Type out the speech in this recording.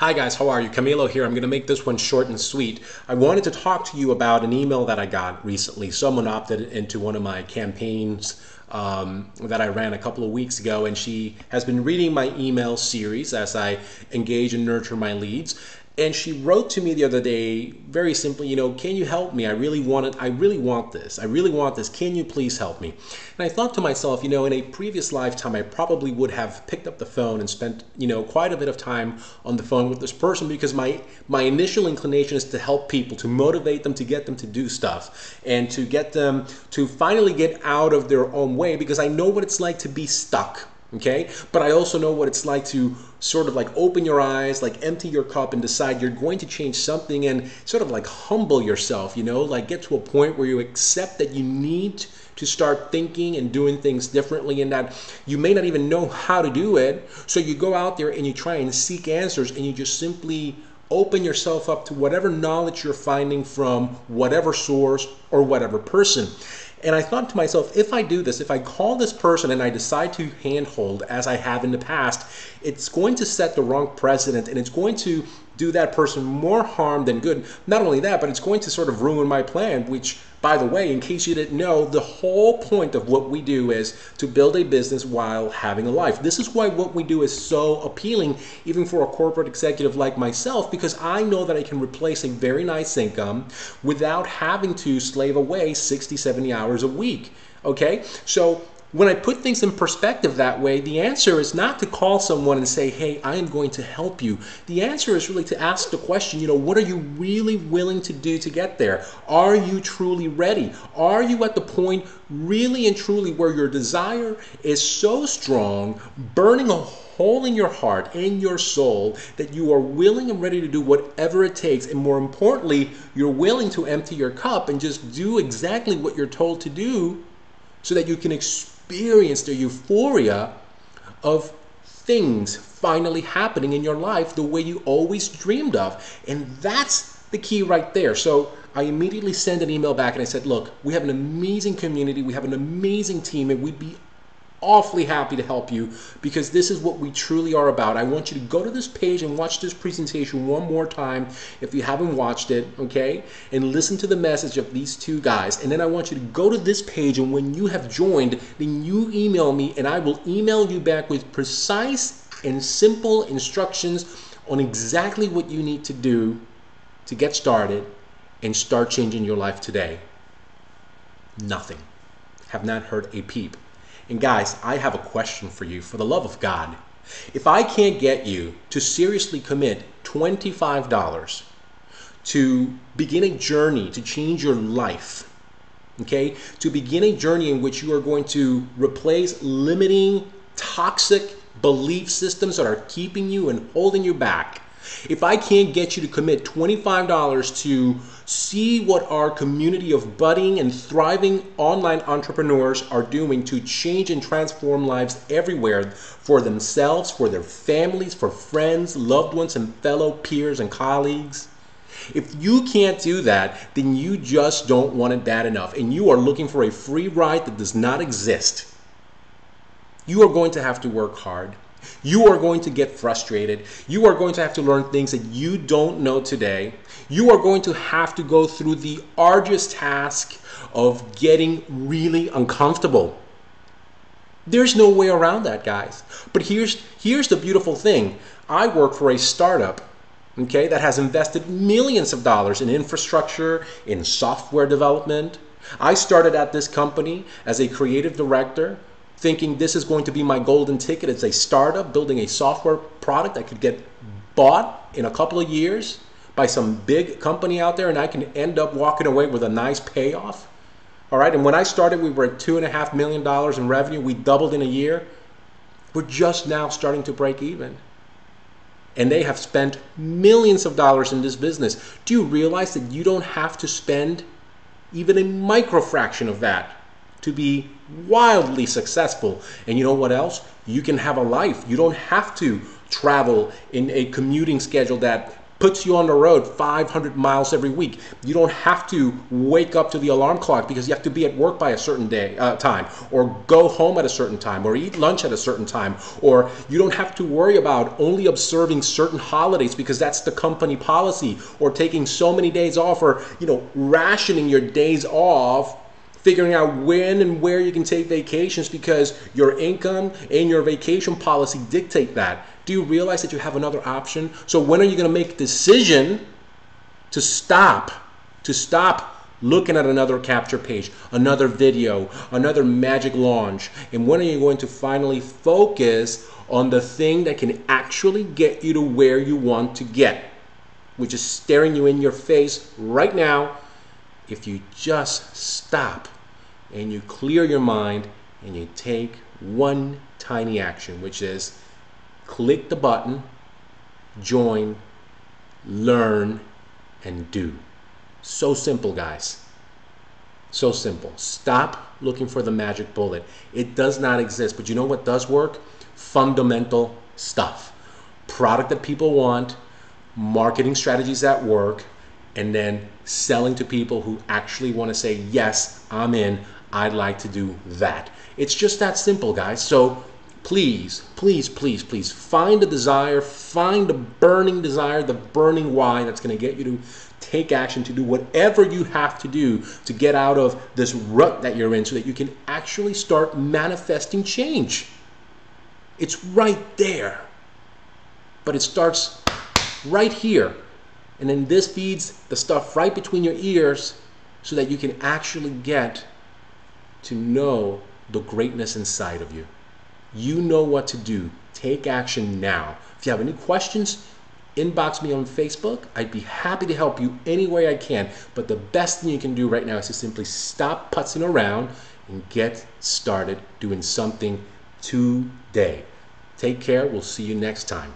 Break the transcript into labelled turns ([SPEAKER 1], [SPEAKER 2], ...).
[SPEAKER 1] Hi guys, how are you? Camilo here. I'm going to make this one short and sweet. I wanted to talk to you about an email that I got recently. Someone opted into one of my campaigns um, that I ran a couple of weeks ago, and she has been reading my email series as I engage and nurture my leads and she wrote to me the other day very simply you know can you help me? I really want it i really want this. I really want this. Can you please help me? And i thought to myself you know in a previous lifetime i probably would have picked up the phone and spent you know quite a bit of time on the phone with this person because my my initial inclination is to help people to motivate them to get them to do stuff and to get them to finally get out of their own way because i know what it's like to be stuck okay? But i also know what it's like to sort of like open your eyes like empty your cup and decide you're going to change something and sort of like humble yourself you know? Like get to a point where you accept that you need to start thinking and doing things differently and that you may not even know how to do it. So you go out there and you try and seek answers and you just simply open yourself up to whatever knowledge you're finding from whatever source or whatever person and I thought to myself, if I do this, if I call this person and I decide to handhold as I have in the past, it's going to set the wrong precedent and it's going to do that person more harm than good. Not only that, but it's going to sort of ruin my plan, which, by the way, in case you didn't know, the whole point of what we do is to build a business while having a life. This is why what we do is so appealing, even for a corporate executive like myself, because I know that I can replace a very nice income without having to slave away 60, 70 hours a week. Okay? So when I put things in perspective that way, the answer is not to call someone and say, hey, I am going to help you. The answer is really to ask the question, you know, what are you really willing to do to get there? Are you truly ready? Are you at the point really and truly where your desire is so strong, burning a hole in your heart and your soul that you are willing and ready to do whatever it takes. And more importantly, you're willing to empty your cup and just do exactly what you're told to do so that you can experience the euphoria of things finally happening in your life the way you always dreamed of. And that's the key right there. So I immediately sent an email back and I said, look, we have an amazing community, we have an amazing team, and we'd be awfully happy to help you because this is what we truly are about. I want you to go to this page and watch this presentation one more time if you haven't watched it, okay? And listen to the message of these two guys. And then I want you to go to this page and when you have joined, then you email me and I will email you back with precise and simple instructions on exactly what you need to do to get started and start changing your life today. Nothing. Have not heard a peep. And guys, I have a question for you for the love of God. If I can't get you to seriously commit $25 to begin a journey to change your life, okay, to begin a journey in which you are going to replace limiting, toxic belief systems that are keeping you and holding you back, if I can't get you to commit $25 to see what our community of budding and thriving online entrepreneurs are doing to change and transform lives everywhere for themselves, for their families, for friends, loved ones, and fellow peers and colleagues. If you can't do that, then you just don't want it bad enough and you are looking for a free ride that does not exist. You are going to have to work hard. You are going to get frustrated. You are going to have to learn things that you don't know today. You are going to have to go through the arduous task of getting really uncomfortable. There's no way around that, guys. But here's here's the beautiful thing. I work for a startup, okay, that has invested millions of dollars in infrastructure, in software development. I started at this company as a creative director thinking this is going to be my golden ticket. It's a startup building a software product that could get bought in a couple of years by some big company out there and I can end up walking away with a nice payoff. All right, and when I started, we were at two and a half million dollars in revenue. We doubled in a year. We're just now starting to break even. And they have spent millions of dollars in this business. Do you realize that you don't have to spend even a micro fraction of that to be wildly successful. And you know what else? You can have a life. You don't have to travel in a commuting schedule that puts you on the road 500 miles every week. You don't have to wake up to the alarm clock because you have to be at work by a certain day uh, time, or go home at a certain time, or eat lunch at a certain time, or you don't have to worry about only observing certain holidays because that's the company policy, or taking so many days off, or you know rationing your days off figuring out when and where you can take vacations because your income and your vacation policy dictate that. Do you realize that you have another option? So when are you going to make a decision to stop, to stop looking at another capture page, another video, another magic launch? And when are you going to finally focus on the thing that can actually get you to where you want to get, which is staring you in your face right now if you just stop and you clear your mind and you take one tiny action, which is click the button, join, learn, and do. So simple, guys. So simple. Stop looking for the magic bullet. It does not exist. But you know what does work? Fundamental stuff. Product that people want, marketing strategies that work, and then selling to people who actually want to say, Yes, I'm in. I'd like to do that. It's just that simple, guys. So please, please, please, please find a desire, find a burning desire, the burning why that's going to get you to take action to do whatever you have to do to get out of this rut that you're in so that you can actually start manifesting change. It's right there. But it starts right here. And then this feeds the stuff right between your ears so that you can actually get to know the greatness inside of you. You know what to do. Take action now. If you have any questions, inbox me on Facebook. I'd be happy to help you any way I can. But the best thing you can do right now is to simply stop putzing around and get started doing something today. Take care. We'll see you next time.